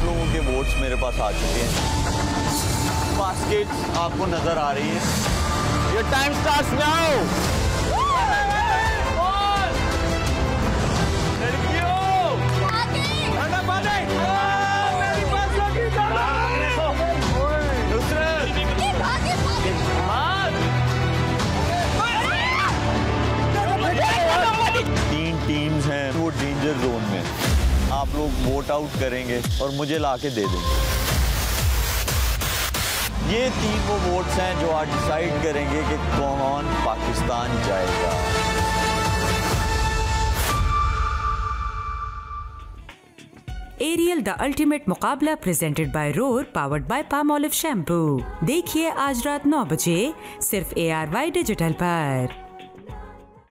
आप लोगों के वोट्स मेरे पास आ चुके हैं। बास्केट आपको नज़र आ रही है। योर टाइम स्टार्ट्स नाउ तीन टीम्स हैं वो डेंजर जोन में। आप लोग वोट आउट करेंगे और मुझे ला के दे देंगे। ये तीन वो वोट्स हैं जो आज डिसाइड करेंगे कि कौन पाकिस्तान जाएगा। एरियल द अल्टीमेट मुकाबला presented by roar powered by Palmolive shampoo देखिए आज रात 9 बजे, सिर्फ़ ए आर वाई डिजिटल पर।